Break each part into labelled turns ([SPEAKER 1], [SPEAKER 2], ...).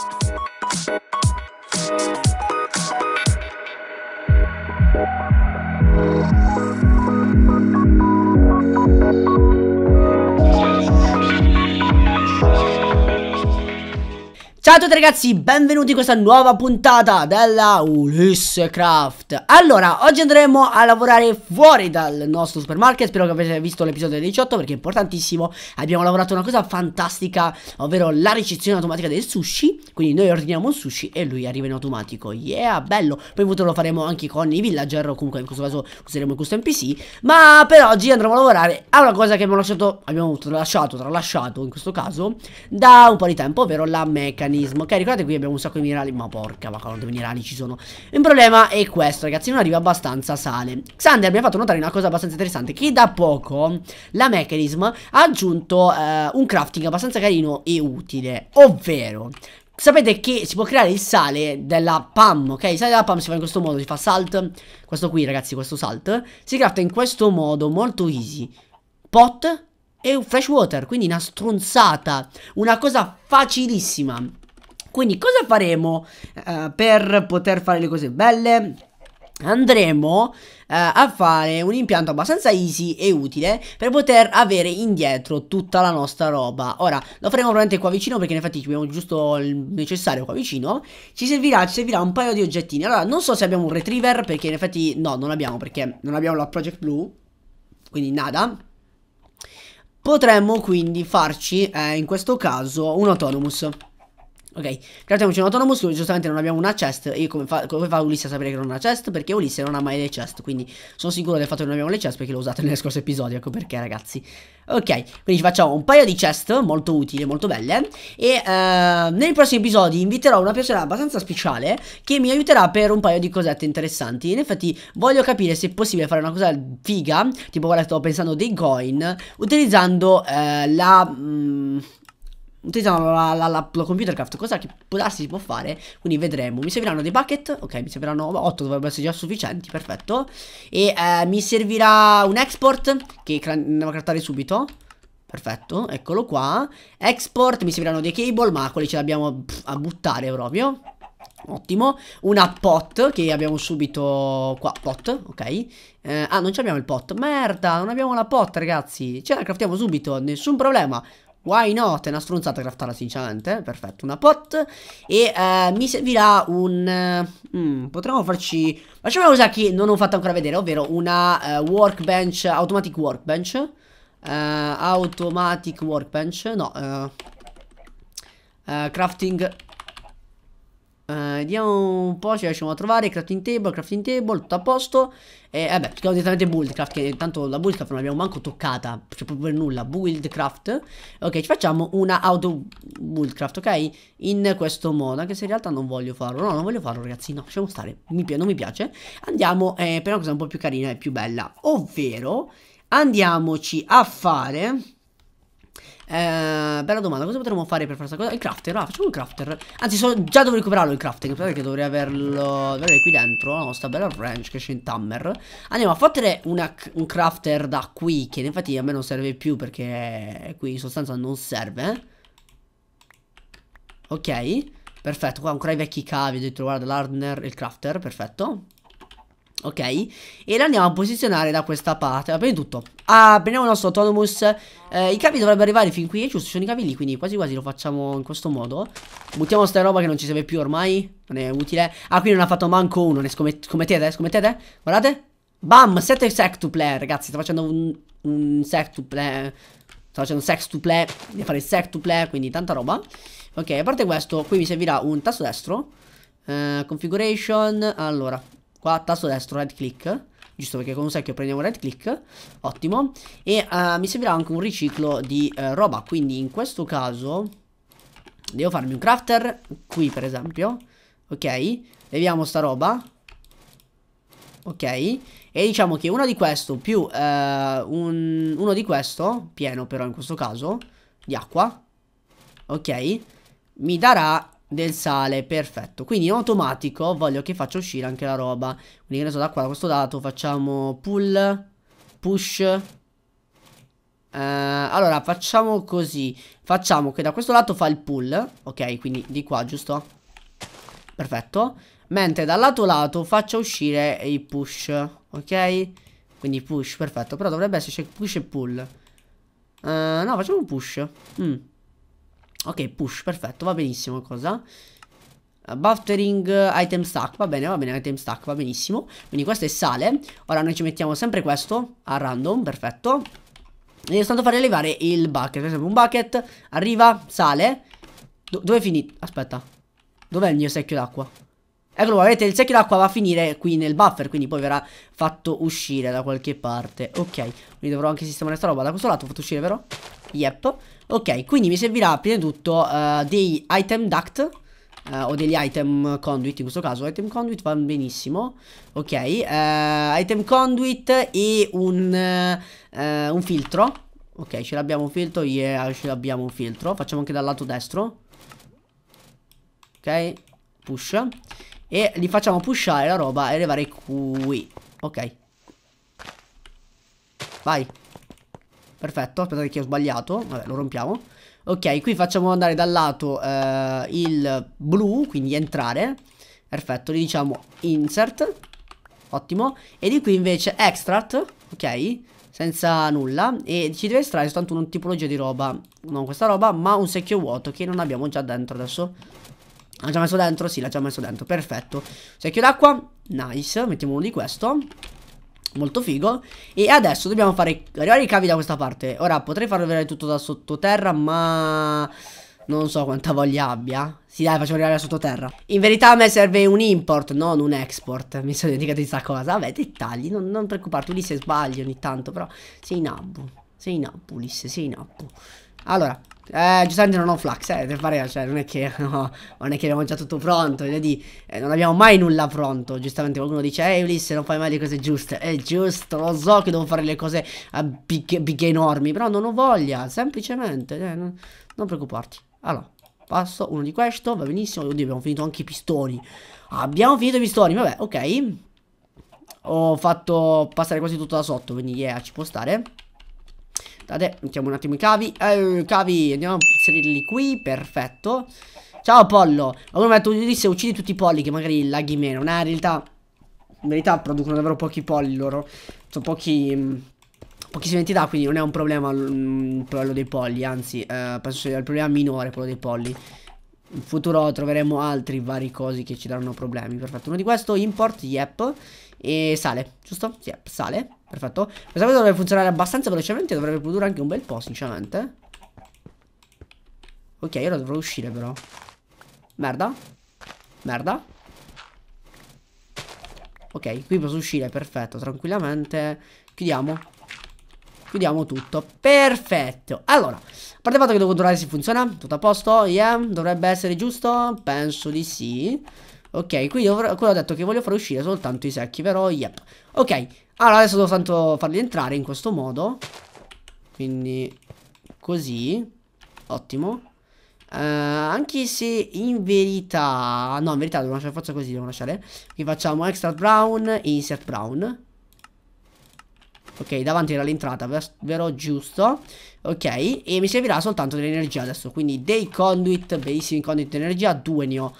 [SPEAKER 1] Ciao a tutti ragazzi, benvenuti in questa nuova puntata della Ulisse Craft Allora, oggi andremo a lavorare fuori dal nostro supermarket. Spero che avete visto l'episodio 18 perché è importantissimo. Abbiamo lavorato una cosa fantastica, ovvero la ricezione automatica del sushi. Quindi noi ordiniamo un sushi e lui arriva in automatico. Yeah, bello. Poi lo faremo anche con i villager o comunque in questo caso useremo il custom NPC Ma per oggi andremo a lavorare a una cosa che abbiamo lasciato, abbiamo tralasciato, tralasciato in questo caso Da un po' di tempo, ovvero la meccanica meccanismo Ok ricordate qui abbiamo un sacco di minerali Ma porca ma quanti minerali ci sono Il problema è questo ragazzi Non arriva abbastanza sale Xander mi ha fatto notare una cosa abbastanza interessante Che da poco la Mechanism ha aggiunto eh, un crafting abbastanza carino e utile Ovvero Sapete che si può creare il sale della PAM, ok? Il sale della PAM si fa in questo modo, si fa salt, questo qui ragazzi, questo salt, si crafta in questo modo, molto easy. Pot e fresh water, quindi una stronzata, una cosa facilissima. Quindi cosa faremo uh, per poter fare le cose belle? Andremo uh, a fare un impianto abbastanza easy e utile per poter avere indietro tutta la nostra roba. Ora, lo faremo probabilmente qua vicino perché in effetti abbiamo giusto il necessario qua vicino. Ci servirà, ci servirà un paio di oggettini. Allora, non so se abbiamo un retriever perché in effetti no, non abbiamo perché non abbiamo la Project Blue. Quindi nada. Potremmo quindi farci, eh, in questo caso, un Autonomous. Ok, craftiamoci un autonomous, giustamente non abbiamo una chest Io come fa, come fa Ulisse a sapere che non ha una chest? Perché Ulisse non ha mai le chest Quindi sono sicuro del fatto che non abbiamo le chest Perché l'ho usato nelle scorse episodi Ecco perché ragazzi Ok, quindi ci facciamo un paio di chest Molto utili, molto belle E uh, nei prossimi episodi inviterò una persona abbastanza speciale Che mi aiuterà per un paio di cosette interessanti In effetti voglio capire se è possibile fare una cosa figa Tipo guarda sto pensando dei coin Utilizzando uh, la... Mm, utilizzando la, la, la, la computer craft cosa che può darsi si può fare quindi vedremo. Mi serviranno dei bucket ok mi serviranno 8 dovrebbero essere già sufficienti perfetto. E eh, mi servirà un export che andiamo a craftare subito. Perfetto eccolo qua. Export mi serviranno dei cable ma quelli ce li abbiamo a buttare proprio. Ottimo, una pot che abbiamo subito qua, pot, ok. Eh, Ah, non abbiamo il pot, merda, non abbiamo la pot ragazzi. Ce la craftiamo subito, nessun problema Why not? È una stronzata craftarla sinceramente. Perfetto, una pot. E uh, mi servirà un uh, mm, Potremmo farci Facciamo una cosa che non ho fatto ancora vedere Ovvero una uh, workbench Automatic workbench. Automatic workbench No Crafting Uh, vediamo un po' ci riusciamo a trovare crafting table, crafting table, tutto a posto. E vabbè, eh, scriviamo direttamente buildcraft Che tanto la buildcraft non l'abbiamo manco toccata Cioè proprio per nulla, buildcraft. Ok, ci facciamo una auto buildcraft, ok? In questo modo, anche se in realtà non voglio farlo. No, non voglio farlo ragazzi, no, lasciamo stare. Mi Non mi piace. Andiamo eh, per una cosa un po' più carina e più bella. Ovvero, andiamoci a fare eh, bella domanda, cosa potremmo fare per fare questa cosa? Il crafter, ah, facciamo un crafter. Anzi, so, già devo recuperarlo il crafting Perché dovrei averlo dovrei qui dentro La nostra bella range che c'è in Tammer. Andiamo a fottere una, un crafter da qui Che infatti a me non serve più Perché qui in sostanza non serve. Ok Perfetto, qua ancora i vecchi cavi Ho detto guarda l'hardner e il crafter Perfetto Ok? E la andiamo a posizionare da questa parte. Va bene tutto ah, Prendiamo il nostro autonomous. Eh, I cavi dovrebbero arrivare fin qui. Giusto, ci sono i cavi lì Quindi quasi quasi lo facciamo in questo modo. Buttiamo sta roba che non ci serve più ormai. Non è utile. Ah, qui non ha fatto manco uno Ne scommet scommettete? Scommettete? Guardate. Bam, 7 sectuple Ragazzi, sto facendo un, un sectuple Sto facendo sextuple Devo fare il sectuple Quindi tanta roba. Ok, a parte questo Qui mi servirà un tasto destro. Uh, Configuration. Allora Qua tasto destro, right click Giusto perché con un secchio prendiamo right click Ottimo. E uh, mi servirà anche un riciclo di uh, roba Quindi in questo caso Devo farmi un crafter Qui per esempio. Ok Leviamo sta roba. Ok E diciamo che uno di questo più uh, un, Uno di questo Pieno però in questo caso Di acqua Ok Mi darà del sale, perfetto Quindi in automatico voglio che faccia uscire anche la roba Quindi che ne so, da qua, da questo dato facciamo pull, push Uh, allora, facciamo così. Facciamo che da questo lato fa il pull. Ok, quindi di qua, giusto? Perfetto. Mentre dal lato lato faccia uscire i push. Ok? Quindi push, perfetto. Però dovrebbe esserci push e pull. Uh, no, facciamo un push. Mm. Ok, push, perfetto, va benissimo. Cosa? Uh, buffering item stack, va bene, va bene, item stack, va benissimo. Quindi questo è sale. Ora noi ci mettiamo sempre questo a random, perfetto. E io sto fare arrivare il bucket. Per esempio, un bucket arriva, sale. Do dove è finito? Aspetta. Dov'è il mio secchio d'acqua? Eccolo qua, vedete, il secchio d'acqua va a finire qui nel buffer, quindi poi verrà fatto uscire da qualche parte. Ok, quindi dovrò anche sistemare sta roba da questo lato, ho fatto uscire, vero? Yep. Ok, quindi mi servirà prima di tutto uh, dei item duct. Uh, o degli item conduit in questo caso item conduit va benissimo. Ok uh, item conduit e un, un filtro. Ok ce l'abbiamo un filtro yeah ce l'abbiamo un filtro. Facciamo anche dal lato destro. Ok push. E li facciamo pushare la roba e arrivare qui. Ok. Vai Perfetto, aspettate che ho sbagliato Vabbè, lo rompiamo Ok, qui facciamo andare dal lato eh, il blu, quindi entrare Perfetto, gli diciamo insert Ottimo E di qui invece extract Ok senza nulla e ci deve estrarre soltanto una tipologia di roba non questa roba ma un secchio vuoto che non abbiamo già dentro adesso L'ha già messo dentro? Sì, l'ha già messo dentro. Perfetto. Secchio d'acqua. Nice. Mettiamo uno di questo. Molto figo. E adesso dobbiamo fare arrivare i cavi da questa parte. Ora potrei farlo vedere tutto da sottoterra, ma... Non so quanta voglia abbia. Sì, dai, facciamo arrivare da sottoterra. In verità a me serve un import, non un export. Mi sono dimenticato di questa cosa. Vabbè, dettagli, non, non preoccuparti. Ulisse sbagli ogni tanto, però sei in abbo. Sei in abbo, Ulisse, sei in abbo. Allora, eh, giustamente non ho flax, eh, per fare, cioè, non è che, no, non è che abbiamo già tutto pronto, vedi, eh, non abbiamo mai nulla pronto, giustamente qualcuno dice, ehi Ulisse, non fai mai le cose giuste, è giusto, lo so che devo fare le cose a big, big enormi, però non ho voglia, semplicemente, eh, non, non preoccuparti. Allora, passo uno di questo, va benissimo, oddio, abbiamo finito anche i pistoni, abbiamo finito i pistoni, vabbè, ok, ho fatto passare quasi tutto da sotto, quindi yeah, ci può stare. Aspettate, mettiamo un attimo i cavi. Eh, cavi, andiamo a inserirli qui. Perfetto. Ciao pollo. Allora metto Ulisse, uccidi tutti i polli che magari laghi meno. No, in realtà, in verità producono davvero pochi polli loro. Sono pochi... Mm, pochissime entità, quindi non è un problema mm, quello dei polli, anzi, eh, penso sia il problema minore quello dei polli. In futuro troveremo altri vari cosi che ci daranno problemi. Perfetto, uno di questo, import, yep. E sale, giusto? Yep, sale. Perfetto. Questa cosa dovrebbe funzionare abbastanza velocemente. Dovrebbe produrre anche un bel po', sinceramente. Ok, ora dovrò uscire però. Merda. Merda. Ok, qui posso uscire, perfetto, tranquillamente. Chiudiamo. Chiudiamo tutto. Perfetto. Allora, parte il fatto che devo controllare se funziona. Tutto a posto? Yeah, dovrebbe essere giusto? Penso di sì. Ok, qui ho, detto che voglio far uscire soltanto i secchi, vero? Yep. Ok, allora adesso devo tanto farli entrare in questo modo. Quindi, così. Ottimo. Uh, anche se in verità No in verità devo lasciare forza così Devo lasciare Qui facciamo extract brown insert brown Ok davanti era l'entrata Vero giusto. Ok e mi servirà soltanto dell'energia adesso Quindi dei conduit Bellissimi conduit di energia Due ne ho.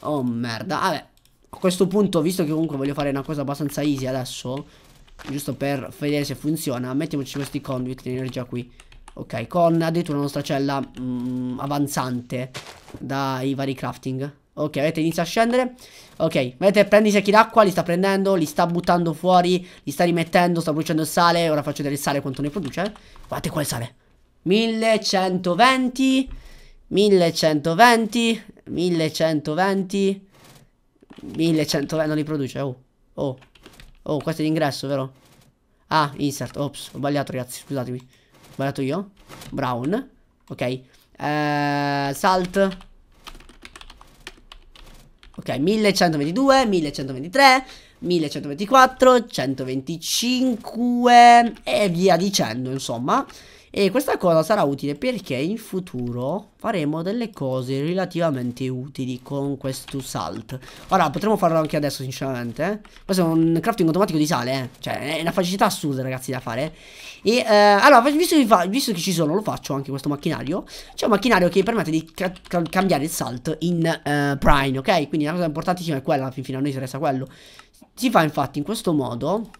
[SPEAKER 1] Oh merda. Vabbè A questo punto visto che comunque voglio fare una cosa abbastanza easy adesso Giusto per vedere se funziona Mettiamoci questi conduit di energia qui. Ok, con addirittura una nostra cella mm, avanzante dai vari crafting. Ok, vedete, inizia a scendere. Ok, vedete, prendi i secchi d'acqua, li sta prendendo, li sta buttando fuori, li sta rimettendo, sta bruciando il sale. Ora faccio vedere il sale quanto ne produce. Guardate qua il sale. 1120, 1120, 1120, 1120, non li produce, oh. Oh, oh, questo è l'ingresso, vero? Ah, insert, ops, ho sbagliato ragazzi, scusatemi. Sbagliato io. Brown. Ok. Eh, salt. Ok, 1122, 1123, 1124, 125 e via dicendo, insomma. E questa cosa sarà utile perché in futuro faremo delle cose relativamente utili con questo salt. Ora potremmo farlo anche adesso sinceramente. Eh? Questo è un crafting automatico di sale, eh? Cioè è una facilità assurda ragazzi da fare. E eh, allora visto che, fa, visto che, ci sono lo faccio anche questo macchinario. C'è un macchinario che permette di ca ca cambiare il salt in uh, prime, ok? Quindi la cosa importantissima è quella, alla fine a noi interessa quello. Si fa infatti in questo modo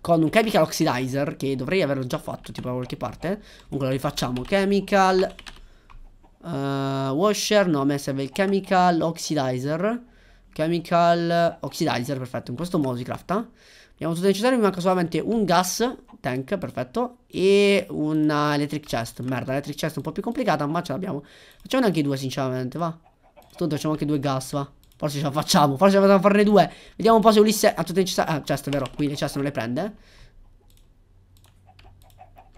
[SPEAKER 1] con un chemical oxidizer che dovrei averlo già fatto tipo da qualche parte. Comunque lo rifacciamo. Chemical uh, washer no a me serve il chemical oxidizer. Chemical oxidizer perfetto in questo modo si crafta. Abbiamo tutto necessario mi manca solamente un gas tank perfetto e una electric chest. Merda electric chest è un po' più complicata ma ce l'abbiamo. Facciamo anche due sinceramente va. Tutto facciamo anche due gas va Forse ce la facciamo. Forse ce la facciamo farne due. Vediamo un po' se Ulisse ha tutte necessarie. Ah, chest, è vero. Qui le chest non le prende.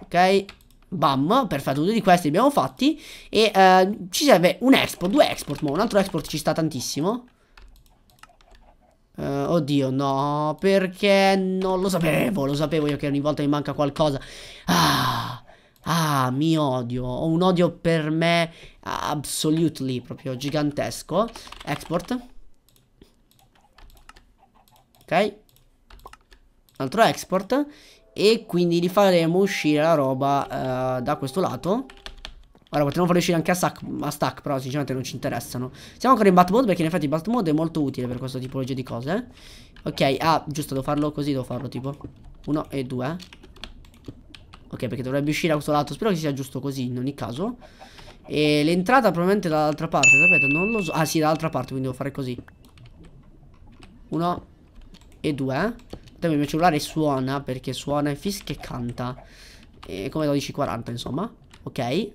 [SPEAKER 1] Ok. Bam, perfetto, due di questi li abbiamo fatti E uh, ci serve un export, due export mo. Un altro export ci sta tantissimo uh, Oddio, no Perché non lo sapevo Lo sapevo io che ogni volta mi manca qualcosa Ah, ah, mi odio Ho un odio per me Absolutely, proprio gigantesco Export ok? Altro export. E quindi li faremo uscire la roba uh, da questo lato. Ora potremmo farli uscire anche a stack, a stack però sinceramente non ci interessano. Siamo ancora in bat mode perché in effetti bat mode è molto utile per questa tipologia di cose Ok, ah giusto devo farlo così, devo farlo tipo Uno e due. Ok perché dovrebbe uscire da questo lato, spero che sia giusto così in ogni caso. E l'entrata probabilmente dall'altra parte, sapete, non lo so. Ah sì, dall'altra parte, quindi devo fare così. Uno e 2 il mio cellulare suona perché suona e fischia e canta. E come 12.40 insomma. Ok.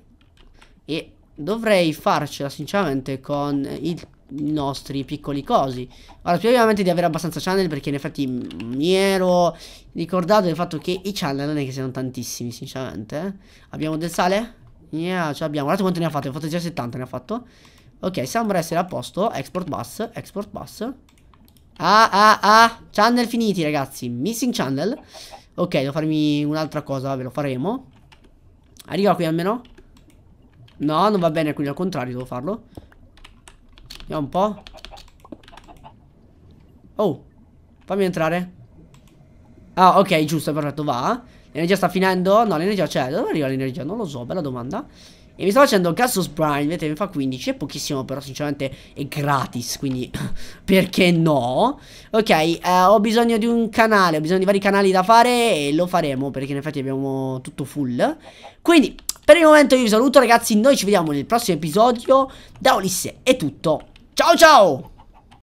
[SPEAKER 1] E dovrei farcela sinceramente con i nostri piccoli cosi. Ora spero ovviamente di avere abbastanza channel perché in effetti mi ero ricordato del fatto che i channel non è che siano tantissimi sinceramente. Abbiamo del sale? Yeah, ce l'abbiamo. Guardate quanto ne ha fatto, ne ha fatto già 70 ne ha fatto. Ok, sembra essere a posto. Export bus, export bus Ah, ah, ah. Channel finiti, ragazzi. Missing channel. Ok, devo farmi un'altra cosa. Ve lo faremo. Arriva qui almeno. No, non va bene qui, al contrario, devo farlo. Vediamo un po'. Oh, fammi entrare. Ah, ok, giusto, perfetto, va. L'energia sta finendo? No, l'energia c'è. Dove arriva l'energia? Non lo so, bella domanda. E mi sto facendo Gassus Prime, vedete mi fa 15, è pochissimo però sinceramente è gratis, quindi perché no? Ok, eh, ho bisogno di un canale, ho bisogno di vari canali da fare e lo faremo perché in effetti abbiamo tutto full. Quindi per il momento io vi saluto ragazzi, noi ci vediamo nel prossimo episodio, da Ulisse è tutto, ciao ciao!